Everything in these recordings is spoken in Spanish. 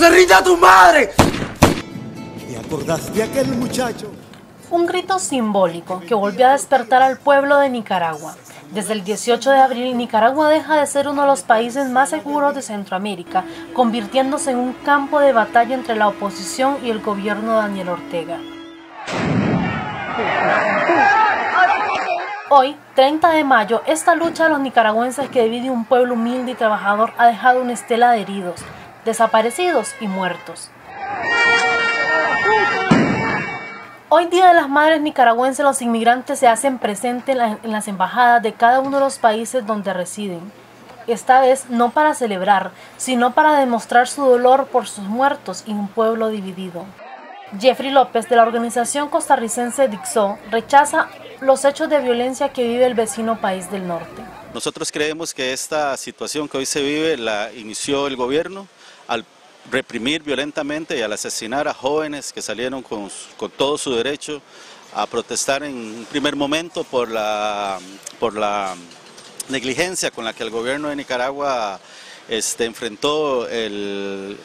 se rinda tu madre! ¿Te acordás de aquel muchacho? Un grito simbólico que volvió a despertar al pueblo de Nicaragua. Desde el 18 de abril, Nicaragua deja de ser uno de los países más seguros de Centroamérica, convirtiéndose en un campo de batalla entre la oposición y el gobierno de Daniel Ortega. Hoy, 30 de mayo, esta lucha de los nicaragüenses que divide un pueblo humilde y trabajador ha dejado una estela de heridos, desaparecidos y muertos. Hoy Día de las Madres Nicaragüenses, los inmigrantes se hacen presentes en las embajadas de cada uno de los países donde residen. Esta vez no para celebrar, sino para demostrar su dolor por sus muertos y un pueblo dividido. Jeffrey López, de la organización costarricense Dixo, rechaza los hechos de violencia que vive el vecino país del norte. Nosotros creemos que esta situación que hoy se vive la inició el gobierno al reprimir violentamente y al asesinar a jóvenes que salieron con, todo su derecho a protestar en un primer momento por la, por la negligencia con la que el gobierno de Nicaragua este, enfrentó el,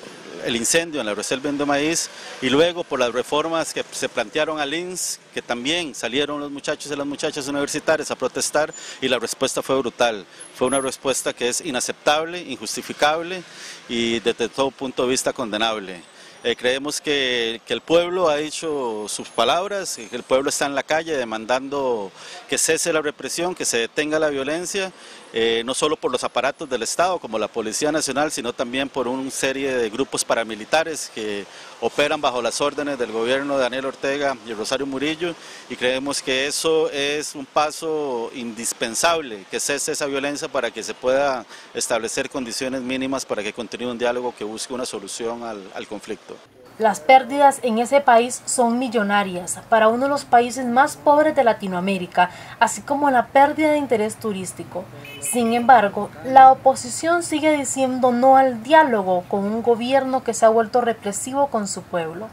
el incendio en la reserva de maíz y luego por las reformas que se plantearon al INS, que también salieron los muchachos y las muchachas universitarias a protestar y la respuesta fue brutal. Fue una respuesta que es inaceptable, injustificable y desde todo punto de vista condenable. Eh, creemos que, que, el pueblo ha dicho sus palabras, que el pueblo está en la calle demandando que cese la represión, que se detenga la violencia, eh, no solo por los aparatos del Estado como la Policía Nacional, sino también por una serie de grupos paramilitares que operan bajo las órdenes del gobierno de Daniel Ortega y Rosario Murillo y creemos que eso es un paso indispensable, que cese esa violencia para que se pueda establecer condiciones mínimas para que continúe un diálogo que busque una solución al conflicto. Las pérdidas en ese país son millonarias para uno de los países más pobres de Latinoamérica, así como la pérdida de interés turístico. Sin embargo, la oposición sigue diciendo no al diálogo con un gobierno que se ha vuelto represivo con su pueblo.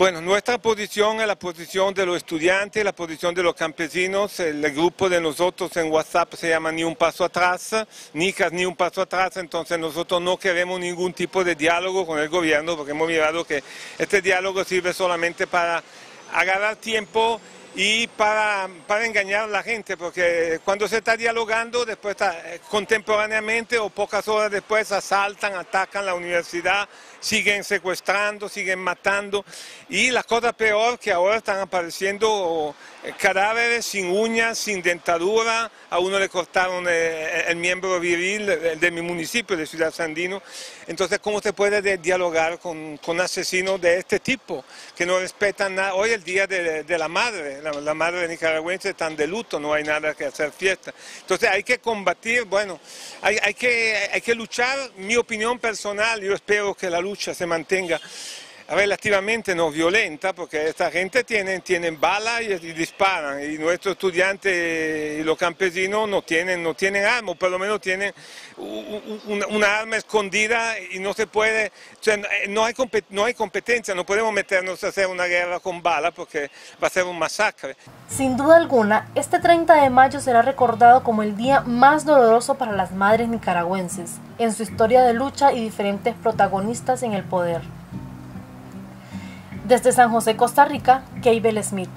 Bueno, nuestra posición es la posición de los estudiantes, la posición de los campesinos. El grupo de nosotros en WhatsApp se llama Ni un paso atrás, NICAS Ni un paso atrás, entonces nosotros no queremos ningún tipo de diálogo con el gobierno porque hemos mirado que este diálogo sirve solamente para agarrar tiempo y para, para, engañar a la gente, porque cuando se está dialogando, después eh, contemporáneamente o pocas horas después asaltan, atacan la universidad, siguen secuestrando, siguen matando y la cosa peor que ahora están apareciendo eh, cadáveres sin uñas, sin dentadura, a uno le cortaron eh, el, miembro viril de, mi municipio, de Ciudad Sandino, entonces ¿cómo se puede dialogar con, con, asesinos de este tipo que no respetan nada? Hoy es el Día de la Madre, la, madre nicaragüense están de luto, no hay nada que hacer fiesta. Entonces hay que combatir, bueno, hay, hay, que, hay que luchar, mi opinión personal, yo espero que la lucha se mantenga relativamente no violenta, porque esta gente tiene, tienen balas y, disparan, y nuestros estudiantes y los campesinos no tienen, no tienen armas, por lo menos tienen una arma escondida y no se puede, no, hay, no hay competencia, no podemos meternos a hacer una guerra con balas porque va a ser un masacre. Sin duda alguna, este 30 de mayo será recordado como el día más doloroso para las madres nicaragüenses, en su historia de lucha y diferentes protagonistas en el poder. Desde San José, Costa Rica, Keibel Smith.